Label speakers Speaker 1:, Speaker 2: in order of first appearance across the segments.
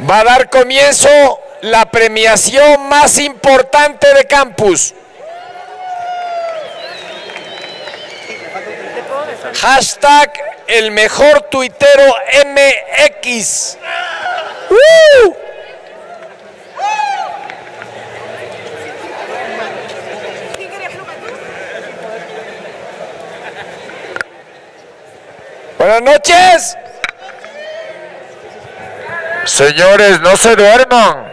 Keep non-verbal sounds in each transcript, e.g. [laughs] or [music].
Speaker 1: va a dar comienzo la premiación más importante de campus. Hashtag el mejor tuitero MX. Buenas noches. Señores, no se duerman.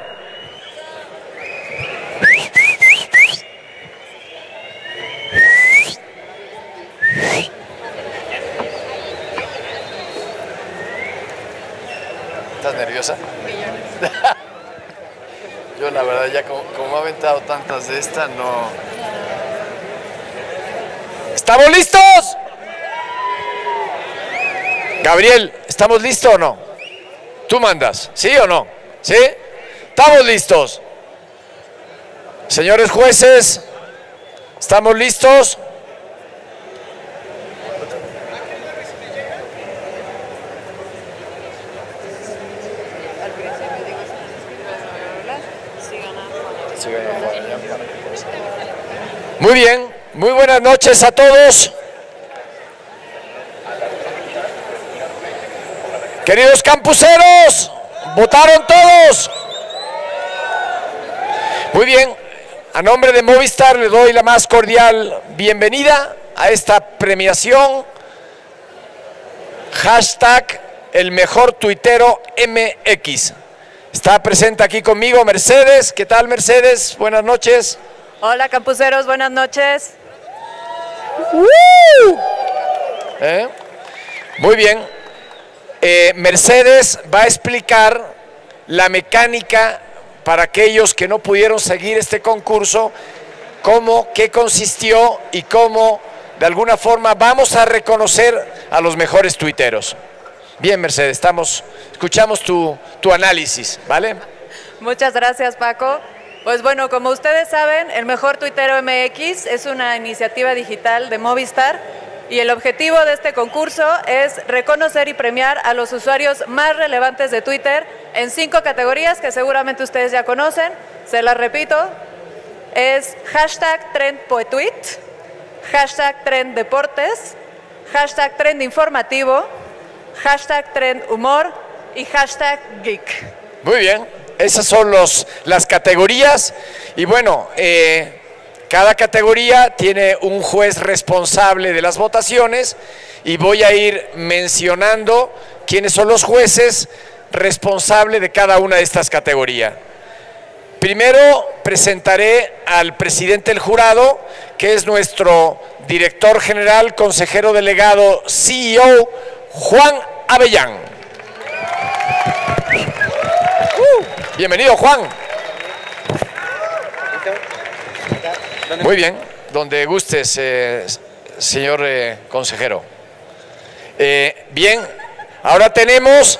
Speaker 1: ¿Estás nerviosa? Yo la verdad ya como, como he aventado tantas de estas, no... ¿Estamos listos? Gabriel, ¿estamos listos o no? Tú mandas, ¿sí o no? ¿Sí? ¿Estamos listos? Señores jueces, ¿estamos listos? Muy bien, muy buenas noches a todos. Queridos campuseros, ¿votaron todos? Muy bien, a nombre de Movistar le doy la más cordial bienvenida a esta premiación. Hashtag el mejor tuitero MX. Está presente aquí conmigo Mercedes. ¿Qué tal Mercedes? Buenas noches.
Speaker 2: Hola campuseros, buenas noches.
Speaker 1: ¿Eh? Muy bien. Eh, Mercedes va a explicar la mecánica para aquellos que no pudieron seguir este concurso, cómo, qué consistió y cómo de alguna forma vamos a reconocer a los mejores tuiteros. Bien, Mercedes, estamos, escuchamos tu, tu análisis, ¿vale?
Speaker 2: Muchas gracias, Paco. Pues bueno, como ustedes saben, el Mejor Tuitero MX es una iniciativa digital de Movistar y el objetivo de este concurso es reconocer y premiar a los usuarios más relevantes de Twitter en cinco categorías que seguramente ustedes ya conocen. Se las repito, es hashtag trendpoetweet, hashtag trend deportes, hashtag trend informativo, hashtag trend humor y hashtag geek.
Speaker 1: Muy bien, esas son los, las categorías y bueno, eh, cada categoría tiene un juez responsable de las votaciones y voy a ir mencionando quiénes son los jueces responsables de cada una de estas categorías. Primero presentaré al presidente del jurado, que es nuestro director general, consejero delegado, CEO, Juan Avellán. Uh, bienvenido, Juan. Muy bien, donde gustes, eh, señor eh, consejero. Eh, bien, ahora tenemos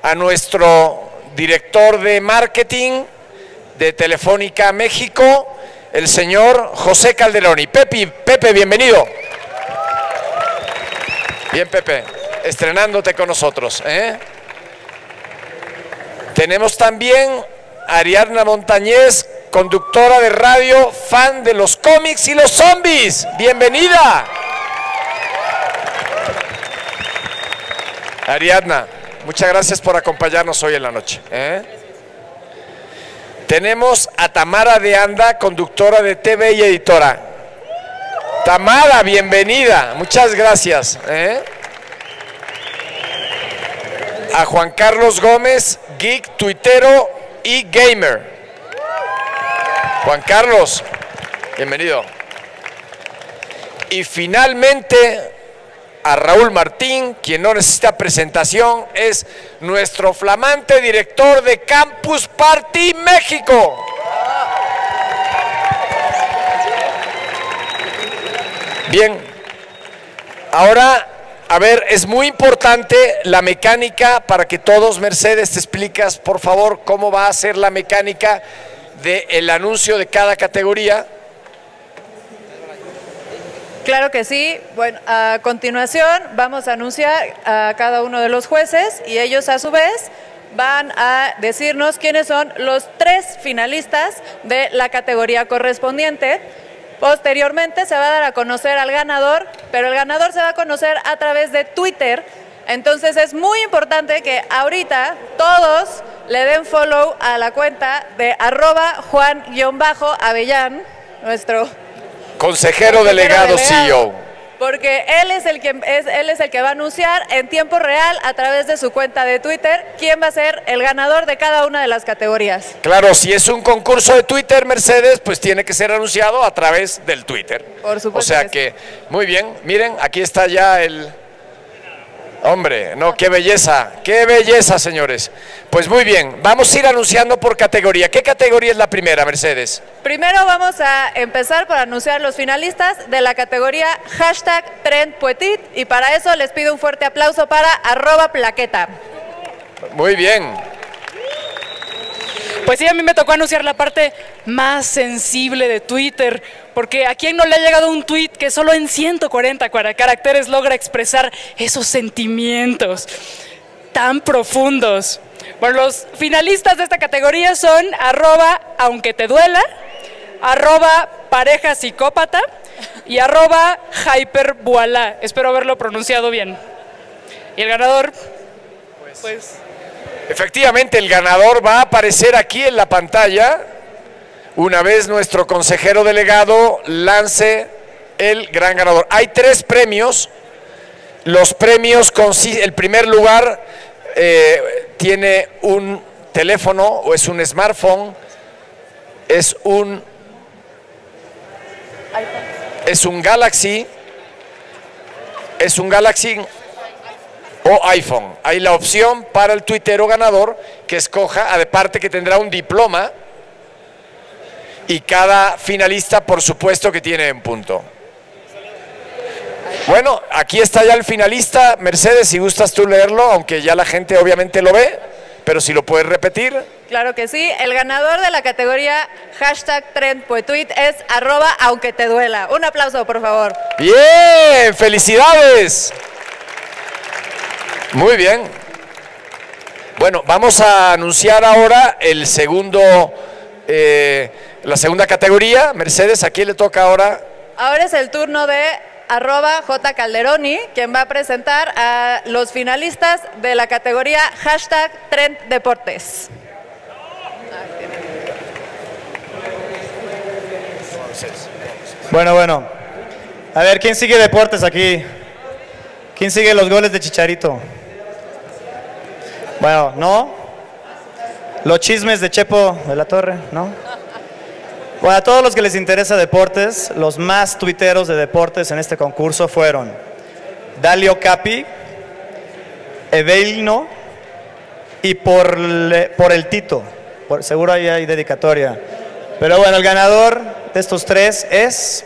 Speaker 1: a nuestro director de marketing de Telefónica México, el señor José Calderoni. Pepe, Pepe, bienvenido. Bien, Pepe, estrenándote con nosotros. Tenemos también a Ariadna Montañez, conductora de radio, fan de los cómics y los zombies. Bienvenida. Ariadna, muchas gracias por acompañarnos hoy en la noche. ¿eh? Tenemos a Tamara de Anda, conductora de TV y editora. Tamara, bienvenida. Muchas gracias. ¿eh? A Juan Carlos Gómez, geek, tuitero y gamer. Juan Carlos, bienvenido. Y finalmente a Raúl Martín, quien no necesita presentación, es nuestro flamante director de Campus Party México. Bien, ahora, a ver, es muy importante la mecánica para que todos, Mercedes, te explicas, por favor, cómo va a ser la mecánica del anuncio de cada categoría.
Speaker 2: Claro que sí. Bueno, a continuación vamos a anunciar a cada uno de los jueces y ellos a su vez van a decirnos quiénes son los tres finalistas de la categoría correspondiente. Posteriormente se va a dar a conocer al ganador, pero el ganador se va a conocer a través de Twitter. Entonces es muy importante que ahorita todos le den follow a la cuenta de arroba Juan-Avellán, nuestro
Speaker 1: consejero, delegado, CEO
Speaker 2: porque él es el que es, él es el que va a anunciar en tiempo real a través de su cuenta de Twitter quién va a ser el ganador de cada una de las categorías.
Speaker 1: Claro, si es un concurso de Twitter Mercedes, pues tiene que ser anunciado a través del Twitter.
Speaker 2: Por supuesto.
Speaker 1: O sea que muy bien, miren, aquí está ya el Hombre, no, qué belleza, qué belleza, señores. Pues muy bien, vamos a ir anunciando por categoría. ¿Qué categoría es la primera, Mercedes?
Speaker 2: Primero vamos a empezar por anunciar los finalistas de la categoría hashtag TrendPuetit y para eso les pido un fuerte aplauso para arroba plaqueta.
Speaker 1: Muy bien.
Speaker 3: Pues sí, a mí me tocó anunciar la parte más sensible de Twitter, porque a quién no le ha llegado un tweet que solo en 140 caracteres logra expresar esos sentimientos tan profundos. Bueno, los finalistas de esta categoría son arroba aunque te duela, arroba pareja psicópata y arroba hyperboala. Espero haberlo pronunciado bien. Y el ganador, pues, pues
Speaker 1: Efectivamente, el ganador va a aparecer aquí en la pantalla una vez nuestro consejero delegado lance el gran ganador. Hay tres premios. Los premios, el primer lugar eh, tiene un teléfono o es un smartphone, es un, es un Galaxy, es un Galaxy o iPhone. Hay la opción para el tuitero ganador que escoja, aparte que tendrá un diploma y cada finalista por supuesto que tiene un punto. Bueno, aquí está ya el finalista, Mercedes, si gustas tú leerlo, aunque ya la gente obviamente lo ve, pero si lo puedes repetir.
Speaker 2: Claro que sí, el ganador de la categoría hashtag trendpoetuit es arroba aunque te duela. Un aplauso, por favor.
Speaker 1: Bien, felicidades. Muy bien. Bueno, vamos a anunciar ahora el segundo, eh, la segunda categoría. Mercedes, ¿a quién le toca ahora?
Speaker 2: Ahora es el turno de arroba J. Calderoni, quien va a presentar a los finalistas de la categoría hashtag Trend Deportes.
Speaker 4: Bueno, bueno. A ver, ¿quién sigue deportes aquí? ¿Quién sigue los goles de Chicharito? Bueno, ¿no? Los chismes de Chepo de la Torre, ¿no? Bueno, a todos los que les interesa deportes, los más tuiteros de deportes en este concurso fueron Dalio Capi, Evelino y por, el Tito. Por, seguro ahí hay dedicatoria. Pero bueno, el ganador de estos tres es...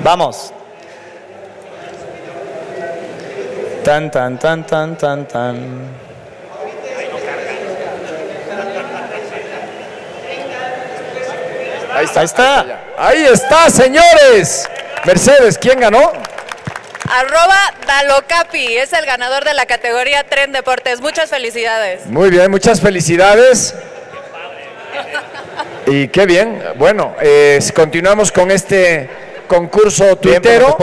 Speaker 4: Vamos. Tan, tan, tan, tan, tan, tan.
Speaker 1: Ahí está. Ahí está. Ahí está, señores. Mercedes, ¿quién ganó?
Speaker 2: Arroba Dalocapi, es el ganador de la categoría Tren Deportes. Muchas felicidades.
Speaker 1: Muy bien, muchas felicidades. Y qué bien. Bueno, eh, continuamos con este concurso tuitero.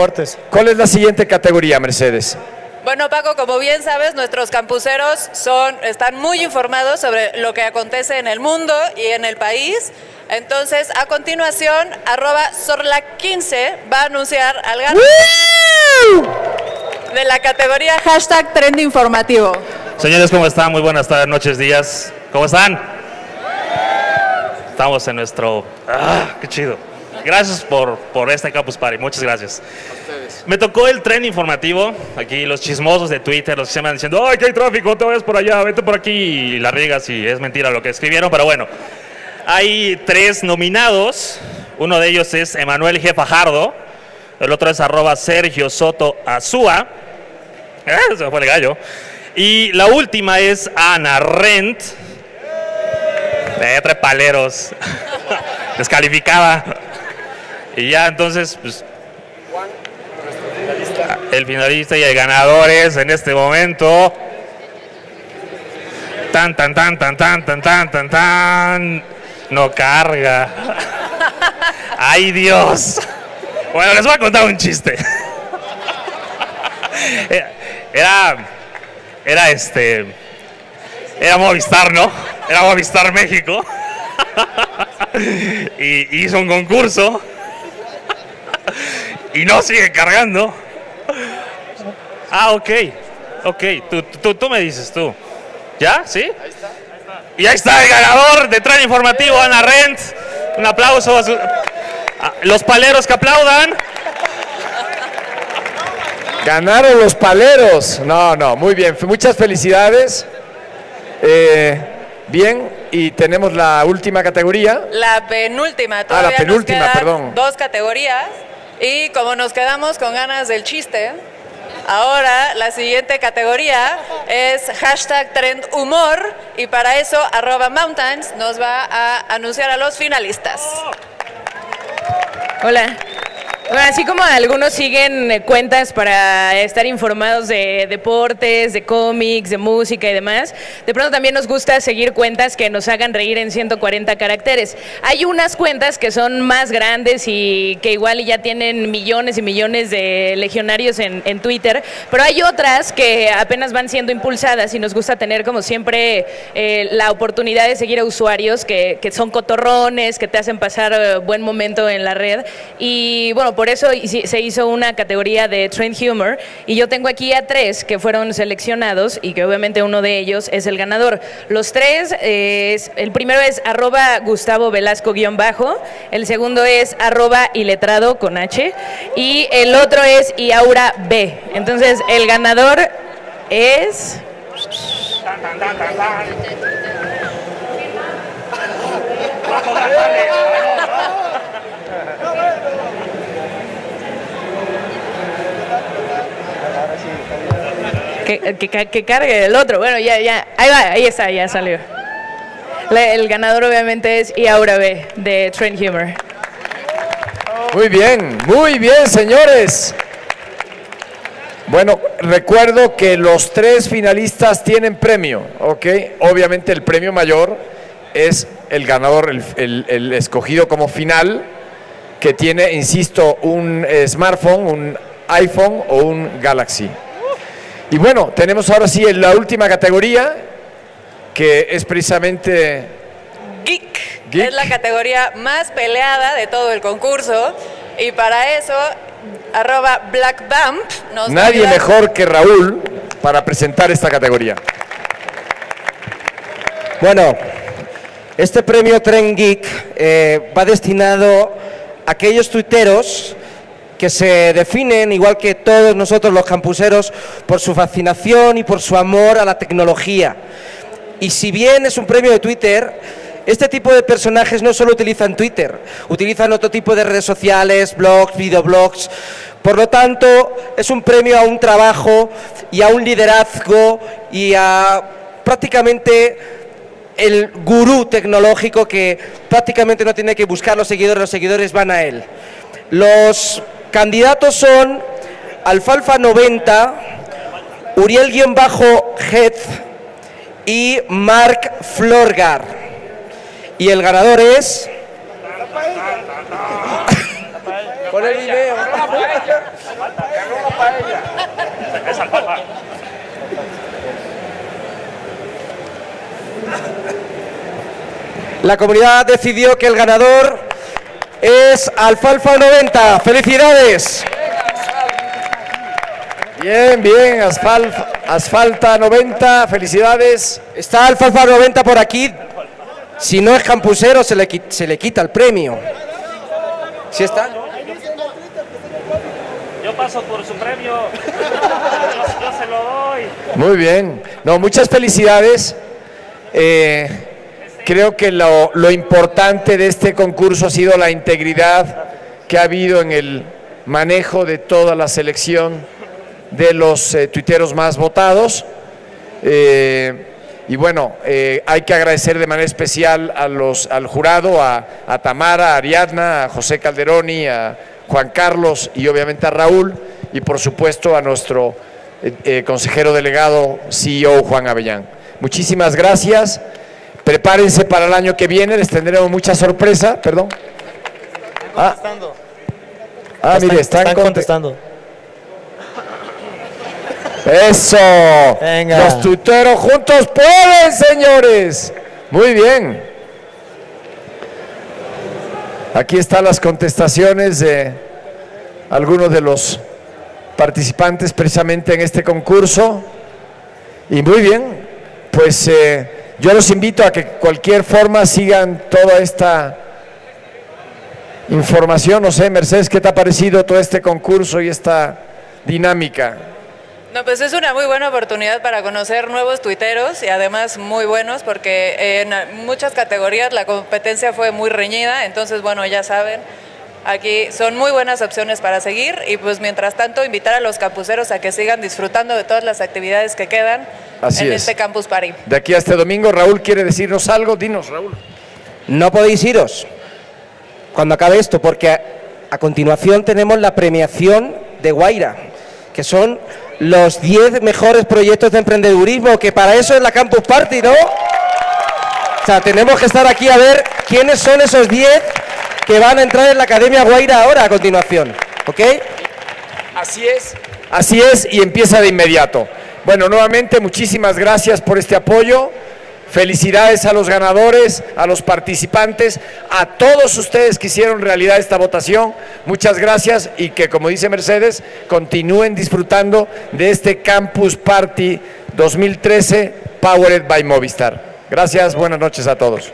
Speaker 1: ¿Cuál es la siguiente categoría, Mercedes?
Speaker 2: Bueno, Paco, como bien sabes, nuestros campuseros son, están muy informados sobre lo que acontece en el mundo y en el país. Entonces, a continuación, arroba Sorla15 va a anunciar al ganador de la categoría hashtag Trend Informativo.
Speaker 5: Señores, ¿cómo están? Muy buenas tardes, noches, días. ¿Cómo están? Estamos en nuestro... ¡Ah, qué chido! Gracias por, por este Campus Party, muchas gracias. Me tocó el tren informativo, aquí los chismosos de Twitter, los que se van diciendo, ¡ay, que hay tráfico! te vayas por allá, vete por aquí, y la riegas y es mentira lo que escribieron, pero bueno. Hay tres nominados, uno de ellos es Emanuel G. Fajardo, el otro es arroba Sergio Soto Azúa, [laughs] eh, se fue el gallo, y la última es Ana Rent, de tres paleros, [laughs] descalificada. Y ya entonces, pues, el finalista y el ganador es en este momento Tan, tan, tan, tan, tan, tan, tan, tan, tan. No carga. [laughs] ¡Ay, Dios! Bueno, les voy a contar un chiste. [laughs] Era, era este, era Movistar, ¿no? Era Movistar México. [laughs] Y hizo un concurso. [laughs] Y no sigue cargando. Ah, ok. Ok, tú, tú, tú me dices tú. ¿Ya? ¿Sí? Ahí está. Y ahí está el ganador de tren informativo, Ana Rent. Un aplauso a, los paleros que aplaudan.
Speaker 1: Ganaron los paleros. No, no, muy bien. Muchas felicidades. Eh, bien, y tenemos la última categoría.
Speaker 2: La penúltima.
Speaker 1: ah, la penúltima, perdón.
Speaker 2: Dos categorías. Y como nos quedamos con ganas del chiste, Ahora la siguiente categoría es hashtag trend humor y para eso arroba mountains nos va a anunciar a los finalistas.
Speaker 6: Hola. Bueno, así como algunos siguen eh, cuentas para estar informados de deportes, de cómics, de música y demás, de pronto también nos gusta seguir cuentas que nos hagan reír en 140 caracteres. Hay unas cuentas que son más grandes y que igual ya tienen millones y millones de legionarios en, Twitter, pero hay otras que apenas van siendo impulsadas y nos gusta tener como siempre eh, la oportunidad de seguir a usuarios que, que son cotorrones, que te hacen pasar eh, buen momento en la red. Y bueno, por eso se hizo una categoría de Trend Humor y yo tengo aquí a tres que fueron seleccionados y que obviamente uno de ellos es el ganador. Los tres, es, el primero es arroba Gustavo Velasco guion bajo, el segundo es arroba iletrado con H y el otro es Iaura B. Entonces el ganador es... que, cargue el otro. Bueno, ya, ya. Ahí va, ahí está, ya salió. el ganador obviamente es Iaura B de Trend Humor.
Speaker 1: Muy bien, muy bien, señores. Bueno, recuerdo que los tres finalistas tienen premio, ¿ok? Obviamente el premio mayor es el ganador, el, el escogido como final, que tiene, insisto, un smartphone, un iPhone o un Galaxy. Y bueno, tenemos ahora sí la última categoría, que es precisamente...
Speaker 2: Geek. Es la categoría más peleada de todo el concurso. Y para eso, arroba Black nos
Speaker 1: Nadie mejor que Raúl para presentar esta categoría.
Speaker 7: Bueno, este premio Tren Geek eh, va destinado a aquellos tuiteros que se definen, igual que todos nosotros los campuseros, por su fascinación y por su amor a la tecnología. Y si bien es un premio de Twitter, este tipo de personajes no solo utilizan Twitter, utilizan otro tipo de redes sociales, blogs, videoblogs. Por lo tanto, es un premio a un trabajo y a un liderazgo y a prácticamente el gurú tecnológico que prácticamente no tiene que buscar los seguidores, los seguidores van a él. Los Candidatos son Alfalfa 90, Uriel-Head y Mark Florgar. Y el ganador es... Con el video. La comunidad decidió que el ganador es Alfalfa 90. ¡Felicidades!
Speaker 1: Bien, bien, Asfalfa, Asfalta 90, felicidades.
Speaker 7: Está Alfalfa 90 por aquí. Si no es campusero, se le, se le quita el premio. ¿Sí está?
Speaker 5: Yo paso por su premio. Yo, se lo doy.
Speaker 1: Muy bien. No, muchas felicidades. Eh, Creo que lo, importante de este concurso ha sido la integridad que ha habido en el manejo de toda la selección de los eh, tuiteros más votados. Eh, y bueno, eh, hay que agradecer de manera especial a los, al jurado, a, a, Tamara, a Ariadna, a José Calderoni, a Juan Carlos y obviamente a Raúl, y por supuesto a nuestro consejero delegado, CEO Juan Avellán. Muchísimas gracias. Prepárense para el año que viene, les tendremos mucha sorpresa. Perdón. Ah, ah mire, están,
Speaker 4: están contestando.
Speaker 1: Eso.
Speaker 4: Venga.
Speaker 1: Los tuiteros juntos pueden, señores. Muy bien. Aquí están las contestaciones de algunos de los participantes precisamente en este concurso. Y muy bien, pues eh, yo los invito a que cualquier forma sigan toda esta información. No sé, Mercedes, ¿qué te ha parecido todo este concurso y esta dinámica?
Speaker 2: No, pues es una muy buena oportunidad para conocer nuevos tuiteros y además muy buenos porque en muchas categorías la competencia fue muy reñida, entonces bueno, ya saben, aquí son muy buenas opciones para seguir y pues mientras tanto invitar a los campuseros a que sigan disfrutando de todas las actividades que quedan en este Campus Party.
Speaker 1: De aquí a este domingo, Raúl quiere decirnos algo, dinos Raúl.
Speaker 7: No podéis iros cuando acabe esto porque a continuación tenemos la premiación de Guaira, que son los 10 mejores proyectos de emprendedurismo, que para eso es la Campus Party, ¿no? O sea, tenemos que estar aquí a ver quiénes son esos 10 que van a entrar en la Academia Guaira ahora a continuación, ¿ok?
Speaker 1: Así es, así es y empieza de inmediato. Bueno, nuevamente muchísimas gracias por este apoyo. Felicidades a los ganadores, a los participantes, a todos ustedes que hicieron realidad esta votación. Muchas gracias y que, como dice Mercedes, continúen disfrutando de este Campus Party 2013 Powered by Movistar. Gracias, buenas noches a todos.